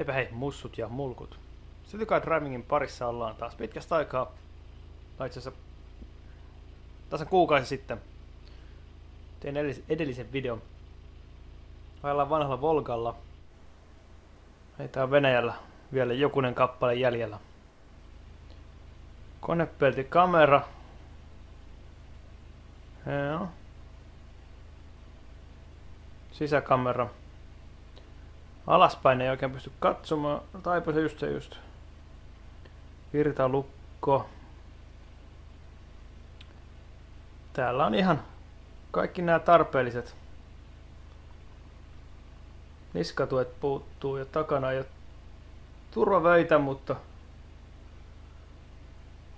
Eipä hei, mussut ja mulkut. City Car Drivingin parissa ollaan taas pitkästä aikaa. Tai itse asiassa tasan kuukausi sitten. Tein edellis- edellisen videon. Ajellaan vanhalla Volgalla. Heitä on Venäjällä vielä jokunen kappale jäljellä. Konepelti kamera. Joo. Sisäkamera. Alaspäin ei oikein pysty katsomaan. Taipu se just se just. Virtalukko. Täällä on ihan kaikki nämä tarpeelliset. Niskatuet puuttuu ja takana ei ole turvavöitä, mutta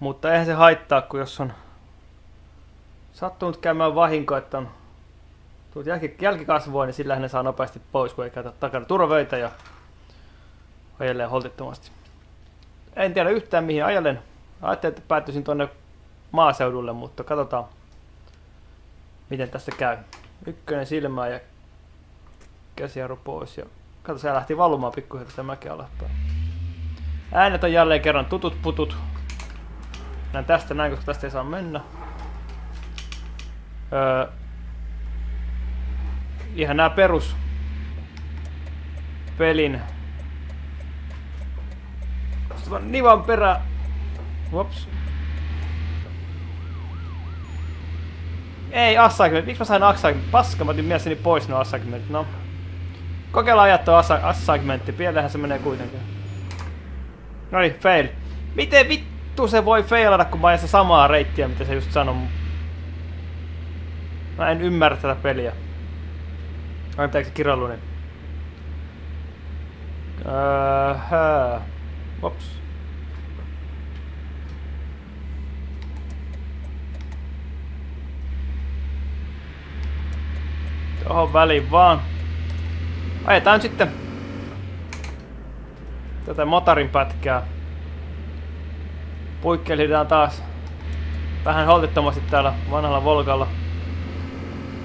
mutta eihän se haittaa, kun jos on sattunut käymään vahinko, että on tullut jälki, jälkikasvua, niin sillähän ne saa nopeasti pois, kun ei käytä takana turvavöitä ja ajelee holtittomasti. En tiedä yhtään mihin ajelen. Ajattelin, että päättyisin tuonne maaseudulle, mutta katsotaan miten tässä käy. Ykkönen silmää ja käsijarru pois. Ja kato, se lähti valumaan pikkuhiljaa tätä mäkeä alaspäin. Äänet on jälleen kerran tutut putut. Näin tästä näin, koska tästä ei saa mennä. Öö, ihan nämä perus pelin Nivan perä. Wops. Ei, assignment. Miksi mä sain assignment? Paska, mä otin mielessäni pois no assignment. No. Kokeillaan ajattua assignmentti. Pienellähän se menee kuitenkin. No niin, fail. Miten vittu se voi failata, kun mä ajan samaa reittiä, mitä se just sanoi? Mä en ymmärrä tätä peliä. Anteeksi kirjallunen. Öö, Ops. Tuohon väliin vaan. Ajetaan sitten tätä motorin pätkää. Puikkelidaan taas vähän holtittomasti täällä vanhalla Volgalla.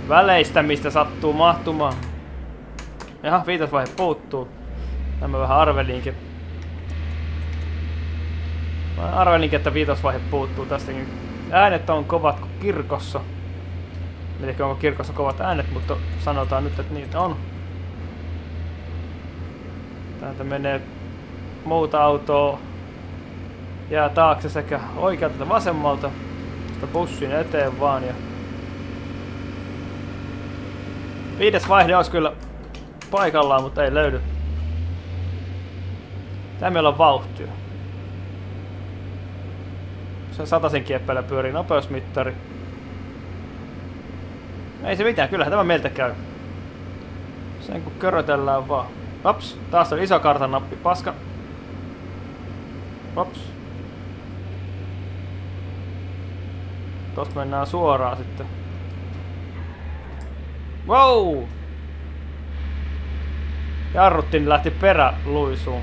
Väleistä, mistä sattuu mahtumaan. Jaha, viitosvaihe puuttuu. Tämä vähän arvelinkin. Mä arvelinkin, että viitosvaihe puuttuu tästäkin. Äänet on kovat kuin kirkossa. Tiedä, onko kirkossa kovat äänet, mutta sanotaan nyt, että niitä on. Täältä menee muuta autoa. Jää taakse sekä oikealta että vasemmalta. Sitä bussin eteen vaan. Ja Viides vaihde olisi kyllä paikallaan, mutta ei löydy. Tää meillä on vauhtia. Se sataisen kieppeillä pyörii nopeusmittari. Ei se mitään, kyllähän tämä meiltä käy. Sen kun körötellään vaan. Ops, taas on iso kartan nappi, paska. Ops. Tosta mennään suoraan sitten. Wow! Jarruttiin niin lähti perä luisuun.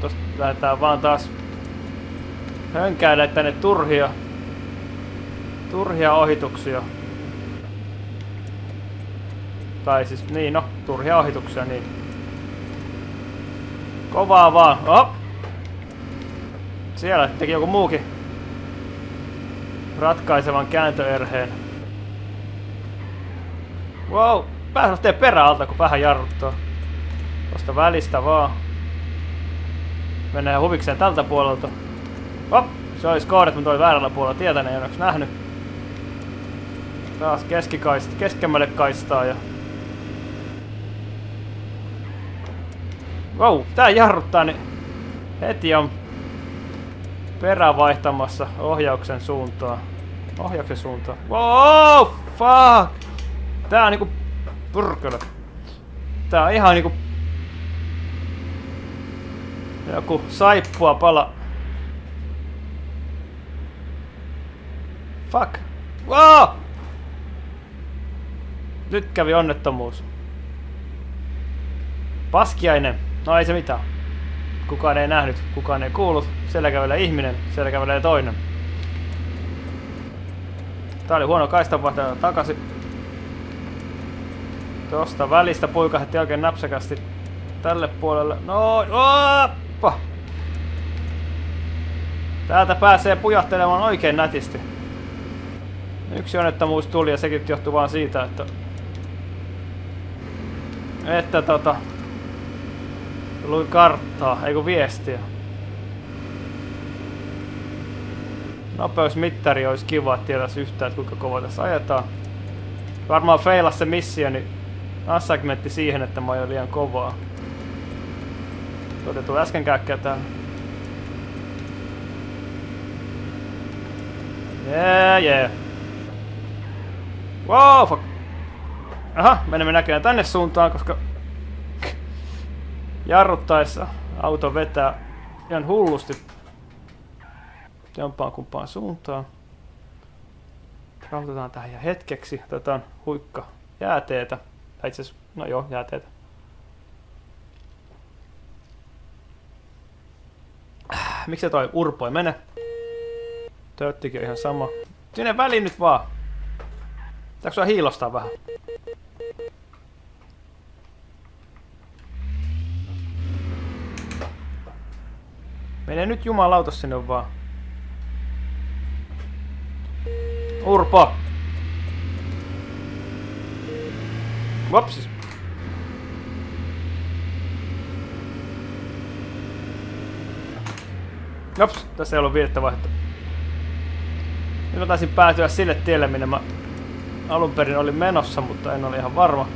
Tosta lähdetään vaan taas hönkäilee tänne turhia turhia ohituksia. Tai siis, niin no, turhia ohituksia, niin. Kovaa vaan. Oh! Siellä teki joku muukin ratkaisevan kääntöerheen. Wow, vähän lähtee peräalta, kun vähän jarruttaa. Tuosta välistä vaan. Menee huvikseen tältä puolelta. Hop, se olisi koodet, mutta oli väärällä puolella. Tietäne ei onneksi nähnyt. Taas keskikaista, keskemmälle kaistaa ja... Wow, tää jarruttaa, niin heti on perä vaihtamassa ohjauksen suuntaan. Ohjauksen suuntaan. Wow, fuck! Tää on niinku... Purkele. Tää on ihan niinku... Joku saippua pala. Fuck. Wow! Nyt kävi onnettomuus. Paskiainen. No ei se mitään. Kukaan ei nähnyt, kukaan ei kuullut. Siellä kävelee ihminen, siellä kävelee toinen. Tää oli huono kaistanvaihtaja takaisin. Tosta välistä puikahti oikein napsakasti tälle puolelle. No, oppa! Täältä pääsee pujahtelemaan oikein nätisti. Yksi onnettomuus tuli ja sekin johtuu vaan siitä, että... Että tota... Luin karttaa, ei kun viestiä. Nopeusmittari olisi kiva, että tietäisi yhtään, että kuinka kova tässä ajetaan. Varmaan feilas se missio, niin assegmentti siihen, että mä oon liian kovaa. Tuote tuli äsken täällä. Yeah, yeah. Wow, fuck. Aha, menemme näköjään tänne suuntaan, koska jarruttaessa auto vetää ihan hullusti jompaan kumpaan suuntaan. Rautetaan tähän ja hetkeksi. Otetaan huikka jääteetä. Tai itse asiassa, no joo, jääteetä. Miksi toi urpo ei mene? Tööttikin on ihan sama. Sinne väliin nyt vaan. Pitääkö sua hiilostaa vähän? Mene nyt jumalauta sinne vaan. Urpo! Vapsis. Jops, tässä ei ollut viidettä vaihetta. Nyt mä taisin päätyä sille tielle, minne mä alun perin olin menossa, mutta en ole ihan varma.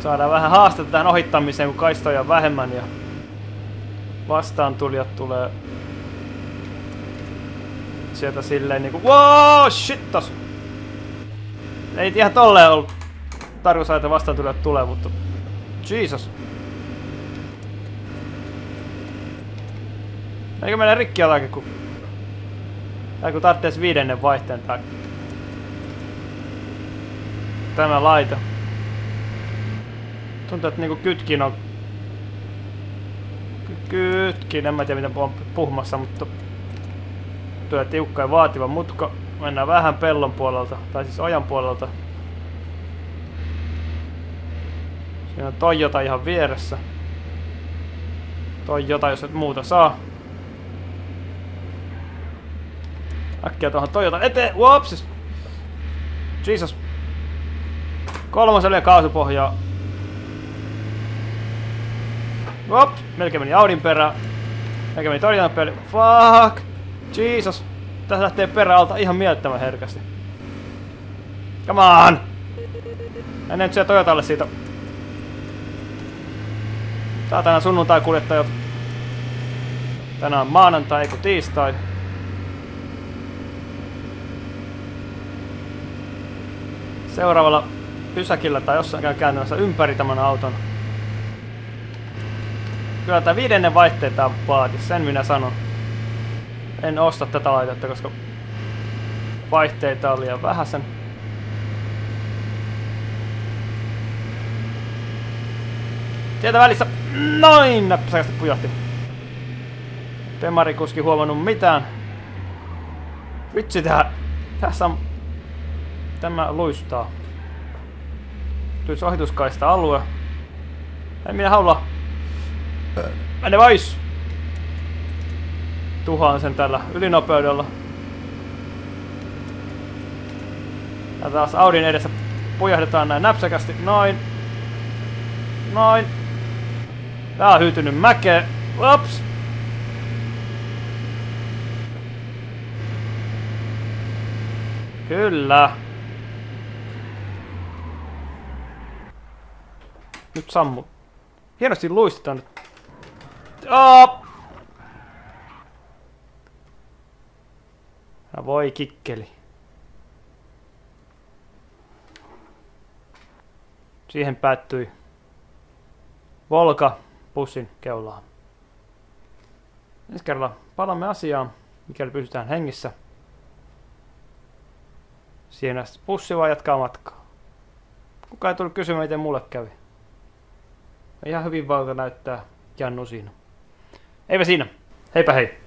Saadaan vähän haastetta tähän ohittamiseen, kun kaistoja on vähemmän ja vastaan tulijat tulee sieltä silleen niinku wow, shit tos. Ei ihan tolleen ollut tarkoitus että vastaan tulijat tulee, mutta Jesus. Eikö mennä rikki jotakin, kun... Tai kun tarvitsee viidennen vaihteen tai... Tämä laite. Tuntuu, että niinku kytkin on... Kytkin, en mä tiedä mitä on puhumassa, mutta... Tuo tiukka ja vaativa mutka. Mennään vähän pellon puolelta, tai siis ojan puolelta. Siinä on Toyota ihan vieressä. Toyota, jos et muuta saa. Äkkiä tuohon Toyota eteen. Whoopsis. Jesus. Kolmoselle kaasupohjaa. Whoops. Melkein meni Audin perään. Melkein meni Toyotan peli. Fuck. Jesus. Tässä lähtee perä alta ihan mielettömän herkästi. Come on! En nyt Toyotalle siitä. Saatana sunnuntai-kuljettajat. Tänään on maanantai, eiku tiistai. seuraavalla pysäkillä tai jossain käy ympäri tämän auton. Kyllä tämä viidennen vaihteita vaati, sen minä sanon. En osta tätä laitetta, koska vaihteita on liian vähäsen. Sieltä välissä noin näppäsäkästi pujahti. Pemarikuski huomannut mitään. Vitsi tää, tässä on Tämä luistaa. Tulisi ohituskaista alue. En minä halua. Mene vais! Tuhaan sen tällä ylinopeudella. Ja taas Audin edessä pujahdetaan näin näpsäkästi. Noin. Noin. Tää on hyytynyt mäkeä. Ups. Kyllä. Nyt sammu. Hienosti luistetaan nyt. Oh! Ja voi kikkeli. Siihen päättyi Volka pussin keulaan. Ensi kerralla palamme asiaan, mikäli pysytään hengissä. Siinä pussi vaan jatkaa matkaa. Kuka ei tullut kysymään, miten mulle kävi. Ihan hyvin valta näyttää Jannu siinä. Eipä siinä. Heipä hei.